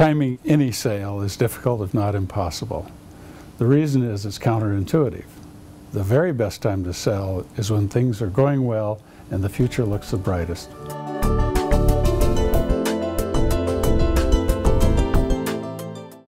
Timing any sale is difficult, if not impossible. The reason is it's counterintuitive. The very best time to sell is when things are going well and the future looks the brightest.